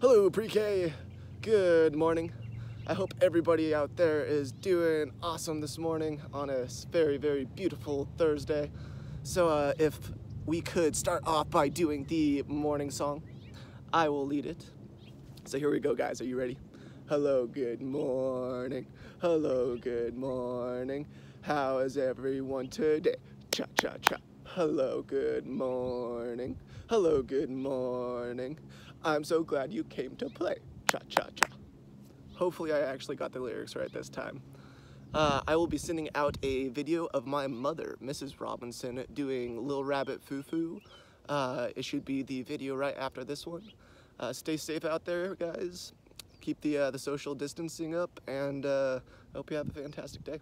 Hello, pre-K. Good morning. I hope everybody out there is doing awesome this morning on a very, very beautiful Thursday. So uh, if we could start off by doing the morning song, I will lead it. So here we go, guys. Are you ready? Hello, good morning. Hello, good morning. How is everyone today? Cha cha cha. Hello, good morning. Hello, good morning. I'm so glad you came to play. Cha cha cha. Hopefully, I actually got the lyrics right this time. Uh, I will be sending out a video of my mother, Mrs. Robinson, doing Little Rabbit Foo Foo. Uh, it should be the video right after this one. Uh, stay safe out there, guys. Keep the, uh, the social distancing up, and uh, I hope you have a fantastic day.